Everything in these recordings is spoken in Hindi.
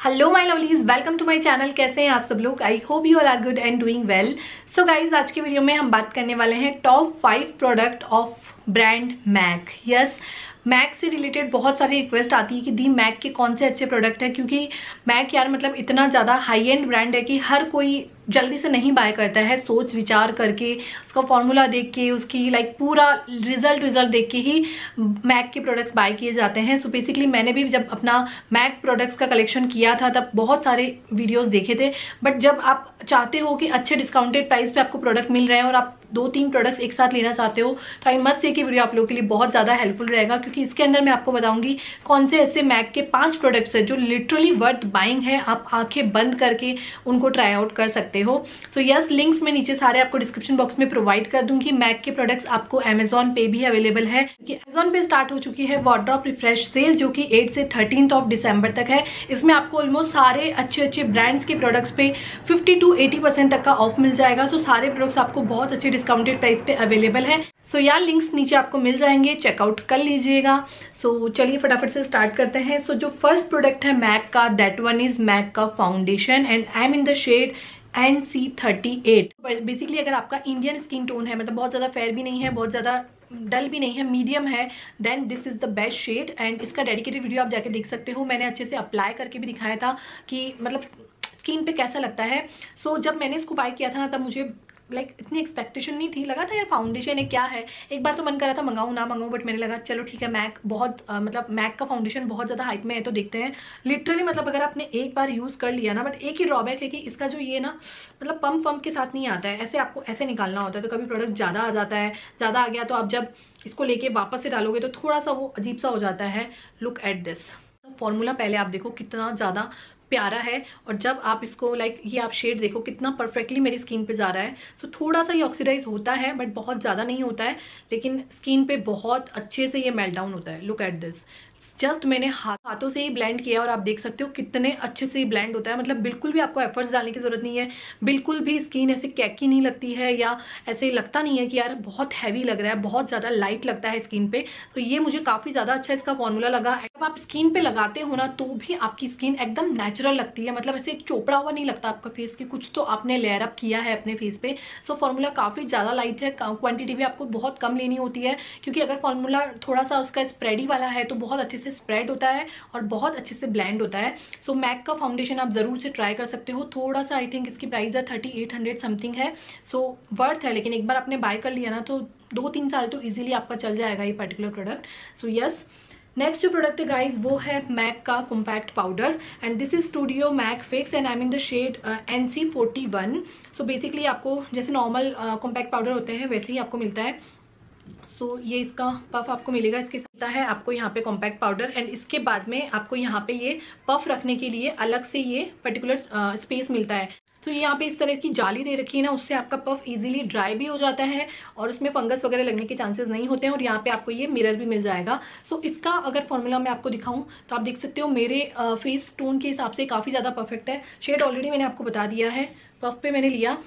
Hello my lovelies welcome to my channel कैसे हैं आप सब लोग? I hope you all are good and doing well so guys आज के वीडियो में हम बात करने वाले हैं top five product of brand Mac yes Mac से रिलेटेड बहुत सारी रिक्वेस्ट आती है कि दी मैक के कौन से अच्छे प्रोडक्ट हैं? क्योंकि मैक यार मतलब इतना ज़्यादा हाई एंड ब्रांड है कि हर कोई जल्दी से नहीं बाय करता है, सोच विचार करके, उसका फॉर्मूला देख के, उसकी लाइक पूरा रिज़ल्ट रिज़ल्ट देख के ही मैक के प्रोडक्ट्स बाय किए जाते हैं। सो so बेसिकली मैंने भी जब अपना मैक प्रोडक्ट्स का कलेक्शन किया था, तब बहुत सारे वीडियोस देखे थे। बट जब आप चाहते हो कि अच्छे डिस्काउंटेड प्राइस पे आपको प्रोडक्ट मिल रहे हैं और आप दो तीन प्रोडक्ट्स एक साथ लेना चाहते हो तो आई मस्ट से कि वीडियो आप लोगों के लिए बहुत ज़्यादा हेल्पफुल रहेगा, क्योंकि इसके अंदर मैं आपको बताऊँगी कौन से ऐसे मैक के पाँच प्रोडक्ट्स है जो लिटरली वर्थ बाइंग है, आप आँखें बंद करके उनको ट्राई आउट कर सकते हो। सो यस लिंक्स मैं नीचे सारे आपको डिस्क्रिप्शन बॉक्स में प्रोवाइड कर दूँगी। मैक के प्रोडक्ट्स आपको अमेजोन पे भी अवेलेबल है। अमेजोन पे स्टार्ट हो चुकी है वॉड्रॉप रिफ्रेश सेल जो कि एट से थर्टीन ऑफ़ दिसंबर तक है। इसमें आपको ऑलमोस्ट सारे अच्छे अच्छे ब्रांड्स के प्रोडक्ट्स पे 50 टू एटी परसेंट तक का ऑफ़ मिल जाएगा। तो सारे प्रोडक्ट्स आपको बहुत अच्छे डिस्काउंटेड प्राइस पे अवेलेबल है। सो so, यार लिंक्स नीचे आपको मिल जाएँगे। चेकआउट कर लीजिएगा। सो so, चलिए फटाफट से स्टार्ट करते हैं। सो so, जो फ़र्स्ट प्रोडक्ट है मैक का दैट वन इज़ मैक का foundation and I am in the shade N C thirty eight basically अगर आपका इंडियन स्किन टोन है मतलब बहुत ज़्यादा फेयर भी नहीं है बहुत ज़्यादा डल भी नहीं है मीडियम है then this is the best shade and इसका डेडिकेटेड वीडियो आप जाके देख सकते हो। मैंने अच्छे से अप्लाई करके भी दिखाया था कि मतलब स्किन पे कैसा लगता है। सो so, जब मैंने इसको बाय किया था ना तब मुझे लाइक इतनी एक्सपेक्टेशन नहीं थी लगा था यार फाउंडेशन है क्या है? एक बार तो मन कर रहा था मंगाऊँ ना मंगाऊँ बट मैंने लगा चलो ठीक है मैक बहुत आ, मतलब मैक का फाउंडेशन बहुत ज़्यादा हाइट में है तो देखते हैं. लिटरली मतलब अगर आपने एक बार यूज़ कर लिया ना बट एक ही ड्रॉबैक है कि इसका जो ये ना मतलब पम्प वम्प के साथ नहीं आता है। ऐसे आपको ऐसे निकालना होता है तो कभी प्रोडक्ट ज़्यादा आ जाता है ज़्यादा आ गया तो आप जब इसको लेके वापस से डालोगे तो थोड़ा सा वो अजीब सा हो जाता है। लुक एट दिस फॉर्मूला पहले आप देखो कितना ज़्यादा प्यारा है और जब आप इसको लाइक ये आप शेड देखो कितना परफेक्टली मेरी स्किन पे जा रहा है। सो so, थोड़ा सा ये ऑक्सीडाइज होता है बट बहुत ज़्यादा नहीं होता है लेकिन स्किन पे बहुत अच्छे से ये मेल्ट डाउन होता है। लुक एट दिस जस्ट मैंने हाथ, हाथों से ही ब्लेंड किया और आप देख सकते हो कितने अच्छे से ब्लेंड होता है। मतलब बिल्कुल भी आपको एफर्ट्स डालने की ज़रूरत नहीं है। बिल्कुल भी स्किन ऐसे कैकी नहीं लगती है या ऐसे लगता नहीं है कि यार बहुत हैवी लग रहा है, बहुत ज़्यादा लाइट लगता है स्किन पे। तो ये मुझे काफ़ी ज़्यादा अच्छा इसका फॉर्मूला लगा। है जब आप स्किन पे लगाते हो ना तो भी आपकी स्किन एकदम नेचुरल लगती है। मतलब ऐसे चोपड़ा हुआ नहीं लगता आपका फेस की कुछ तो आपने लेयर अप किया है अपने फेस पे। सो फॉर्मूला काफ़ी ज़्यादा लाइट है। क्वांटिटी भी आपको बहुत कम लेनी होती है। क्योंकि अगर फॉर्मूला थोड़ा सा उसका स्प्रेडी वाला है तो बहुत अच्छे से स्प्रेड होता है और बहुत अच्छे से ब्लेंड होता है। सो so, मैक का फाउंडेशन आप ज़रूर से ट्राई कर सकते हो। थोड़ा सा आई थिंक इसकी प्राइस है थर्टी एट हंड्रेड समथिंग है। सो so, वर्थ है लेकिन एक बार आपने बाय कर लिया ना तो दो तीन साल तो इजीली आपका चल जाएगा ये particular product so yes next जो प्रोडक्ट है गाइज़ वो है मैक का compact powder and this is studio Mac fix and I mean the shade N C forty one so basically आपको जैसे नॉर्मल कॉम्पैक्ट पाउडर होते हैं वैसे ही आपको मिलता है। सो so, ये इसका पफ आपको मिलेगा इसके साथ है आपको यहाँ पे कॉम्पैक्ट पाउडर एंड इसके बाद में आपको यहाँ पे ये पफ रखने के लिए अलग से ये पर्टिकुलर स्पेस मिलता है। तो ये यहाँ पे इस तरह की जाली दे रखी है ना उससे आपका पफ इजीली ड्राई भी हो जाता है और उसमें फंगस वगैरह लगने के चांसेस नहीं होते हैं और यहाँ पे आपको ये मिरर भी मिल जाएगा। सो so, इसका अगर फॉर्मूला मैं आपको दिखाऊँ तो आप देख सकते हो मेरे फेस टोन के हिसाब से काफ़ी ज़्यादा परफेक्ट है। शेड ऑलरेडी मैंने आपको बता दिया है। पफ पे मैंने लिया।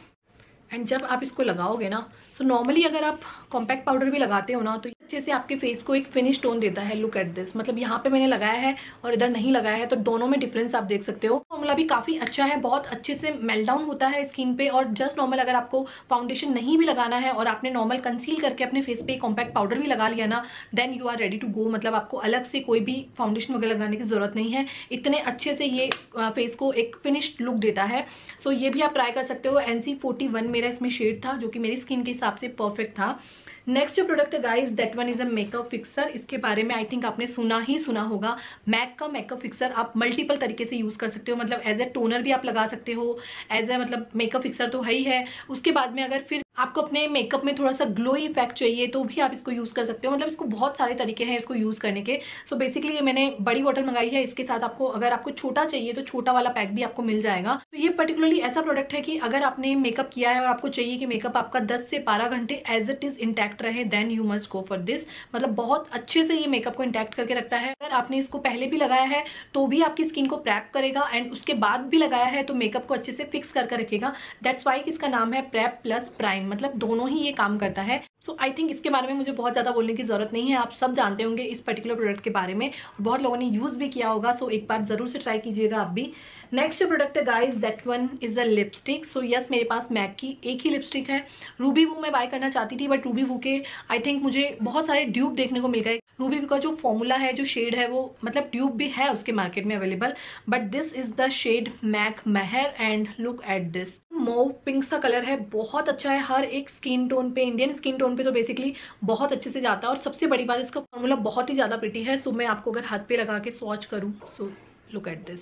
एंड जब आप इसको लगाओगे ना सो so नॉर्मली अगर आप कॉम्पैक्ट पाउडर भी लगाते हो ना तो अच्छे से आपके फेस को एक फिनिश टोन देता है लुक एट दिस मतलब यहाँ पे मैंने लगाया है और इधर नहीं लगाया है तो दोनों में डिफरेंस आप देख सकते हो। फॉर्मूला भी काफ़ी अच्छा है, बहुत अच्छे से मेल्ट डाउन होता है स्किन पे और जस्ट नॉर्मल अगर आपको फाउंडेशन नहीं भी लगाना है और आपने नॉर्मल कंसील करके अपने फेस पे कॉम्पैक्ट पाउडर भी लगा लिया ना then you are ready to go मतलब आपको अलग से कोई भी फाउंडेशन वगैरह लगाने की ज़रूरत नहीं है। इतने अच्छे से ये फेस को एक फिनिश्ड लुक देता है। सो ये भी आप ट्राई कर सकते हो। एनसी फोर्टी मेरा इसमें शेड था, जो कि मेरी स्किन के हिसाब से परफेक्ट था। नेक्स्ट जो प्रोडक्ट है guys that one is a makeup fixer इसके बारे में आई थिंक आपने सुना ही सुना होगा। मैक का मेकअप फिक्सर आप मल्टीपल तरीके से यूज़ कर सकते हो। मतलब एज ए टोनर भी आप लगा सकते हो। एज ए मतलब मेकअप फिक्सर तो है ही है। उसके बाद में अगर फिर आपको अपने मेकअप में थोड़ा सा ग्लो इफ़ेक्ट चाहिए तो भी आप इसको यूज़ कर सकते हो। मतलब इसको बहुत सारे तरीके हैं इसको यूज़ करने के। सो so बेसिकली ये मैंने बड़ी बॉटल मंगाई है, इसके साथ आपको अगर आपको छोटा चाहिए तो छोटा वाला पैक भी आपको मिल जाएगा। तो ये पर्टिकुलरली ऐसा प्रोडक्ट है कि अगर आपने मेकअप किया है और आपको चाहिए कि मेकअप आपका दस से बारह घंटे एज इट इज़ इंटैक्ट रहे then you must go for this मतलब बहुत अच्छे से ये मेकअप को इंटैक्ट करके रखता है। अगर आपने इसको पहले भी लगाया है तो भी आपकी स्किन को प्रैप करेगा एंड उसके बाद भी लगाया है तो मेकअप को अच्छे से फिक्स करके रखेगा। दैट्स वाई इसका नाम है प्रैप प्लस प्राइम टाइम मतलब दोनों ही ये काम करता है। सो आई थिंक इसके बारे में मुझे बहुत ज़्यादा बोलने की ज़रूरत नहीं है। आप सब जानते होंगे इस पर्टिकुलर प्रोडक्ट के बारे में। बहुत लोगों ने यूज़ भी किया होगा सो so एक बार ज़रूर से ट्राई कीजिएगा आप भी। नेक्स्ट जो प्रोडक्ट है guys that one is a lipstick so yes मेरे पास मैक की एक ही लिपस्टिक है। रूबी वू मैं बाय करना चाहती थी बट रूबी वू के आई थिंक मुझे बहुत सारे ट्यूब देखने को मिल गए। रूबी वू का जो फॉर्मूला है, जो शेड है, वो मतलब ट्यूब भी है उसके मार्केट में available but this is the shade Mac Mehr and look at this mauve pink सा कलर है, बहुत अच्छा है, हर एक स्किन टोन पे इंडियन स्किन टोन पे तो बेसिकली बहुत अच्छे से जाता है और सबसे बड़ी बात इसका फॉर्मूला बहुत ही ज़्यादा प्रिटी है सो मैं आपको अगर हाथ पे लगा के स्वॉच करूँ सो लुक एट दिस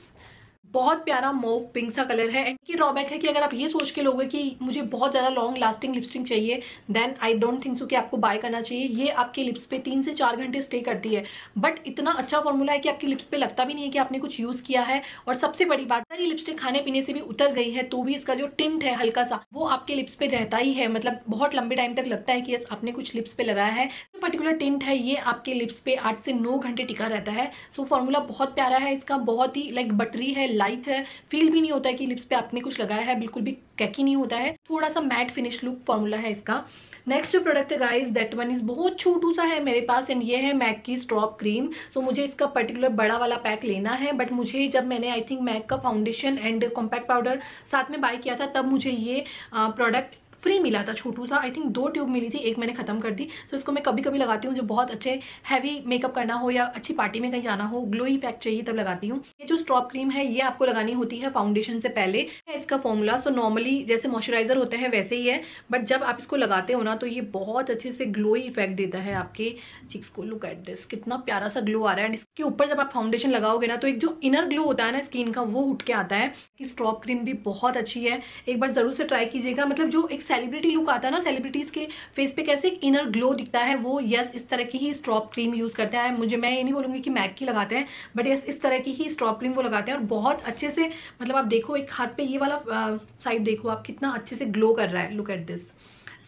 बहुत प्यारा मोव पिंक सा कलर है। एंड की ड्रॉबैक है कि अगर आप ये सोच के लोगे कि मुझे बहुत ज़्यादा लॉन्ग लास्टिंग लिपस्टिक चाहिए then I don't think so कि आपको बाय करना चाहिए। ये आपके लिप्स पे तीन से चार घंटे स्टे करती है। बट इतना अच्छा फॉर्मूला है कि आपके लिप्स पे लगता भी नहीं है कि आपने कुछ यूज़ किया है। और सबसे बड़ी बात ये लिपस्टिक खाने पीने से भी उतर गई है तो भी इसका जो टिंट है हल्का सा, वो आपके लिप्स पे रहता ही है। मतलब बहुत लंबे टाइम तक लगता है कि यस आपने कुछ लिप्स पे लगाया है। जो पर्टिकुलर टिंट है, ये आपके लिप्स पे आठ से नौ घंटे टिका रहता है। सो फॉर्मूला बहुत प्यारा है, इसका बहुत ही लाइक बटरी है लाइट है फील भी नहीं होता है कि लिप्स पे आपने कुछ लगाया है बिल्कुल भी कैकी नहीं होता है। थोड़ा सा मैट फिनिश लुक फॉर्मूला है इसका। नेक्स्ट जो प्रोडक्ट है गाइस दैट वन इज़ बहुत छोटू सा है मेरे पास एंड ये है मैक की स्ट्रॉप क्रीम सो so, मुझे इसका पर्टिकुलर बड़ा वाला पैक लेना है बट मुझे जब मैंने आई थिंक मैक का फाउंडेशन एंड कॉम्पैक्ट पाउडर साथ में बाय किया था तब मुझे ये प्रोडक्ट फ्री मिला था, छोटू सा आई थिंक दो ट्यूब मिली थी, एक मैंने खत्म कर दी। तो इसको मैं कभी कभी लगाती हूँ जो बहुत अच्छे हैवी मेकअप करना हो या अच्छी पार्टी में कहीं जाना हो ग्लो इफ़ेक्ट चाहिए तब लगाती हूँ। ये जो स्ट्रॉप क्रीम है, ये आपको लगानी होती है फाउंडेशन से पहले। है इसका फॉर्मूला सो नॉर्मली जैसे मॉइस्चराइजर होते हैं वैसे ही है। बट जब आप इसको लगाते हो ना तो ये बहुत अच्छे से ग्लो इफ़ेक्ट देता है आपके चिक्स को। लुक एट दिस कितना प्यारा सा ग्लो आ रहा है। इसके ऊपर जब आप फाउंडेशन लगाओगे ना तो एक जो इनर ग्लो होता है ना स्किन का, वो उठ के आता है। कि स्ट्रॉप क्रीम भी बहुत अच्छी है। एक बार ज़रूर से ट्राई कीजिएगा। मतलब जो एक सेलिब्रिटी लुक आता है ना सेलिब्रिटीज के फेस पे कैसे एक इनर ग्लो दिखता है, वो यस इस तरह की ही स्ट्रॉप क्रीम यूज़ करते हैं। मुझे, मैं ये नहीं बोलूँगी कि मैक की लगाते हैं बट यस इस तरह की ही स्ट्रॉप क्रीम वो लगाते हैं और बहुत अच्छे से मतलब आप देखो, एक हाथ पे ये वाला साइड देखो, आप कितना अच्छे से ग्लो कर रहा है। लुक एट दिस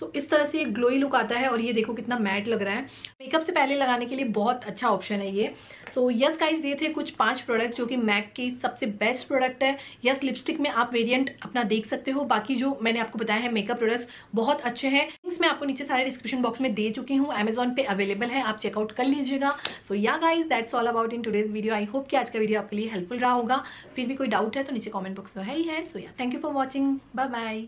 सो इस तरह से एक ग्लोई लुक आता है और ये देखो कितना मैट लग रहा है। मेकअप से पहले लगाने के लिए बहुत अच्छा ऑप्शन है ये। सो यस गाइज़ ये थे कुछ पाँच प्रोडक्ट जो कि मैक के सबसे बेस्ट प्रोडक्ट है। यस लिपस्टिक में आप वेरिएंट अपना देख सकते हो। बाकी जो मैंने आपको बताया है मेकअप प्रोडक्ट्स बहुत अच्छे हैं। लिंक्स मैं आपको नीचे सारे डिस्क्रिप्शन बॉक्स में दे चुकी हूँ। अमेजोन पे अवेलेबल है, आप चेकआउट कर लीजिएगा। So yeah guys that's all about in today's video I hope कि आज का वीडियो आपके लिए हेल्पफुल रहा होगा। फिर भी कोई डाउट है तो नीचे कॉमेंट बॉक्स में है ही है। So yeah thank you for watching bye bye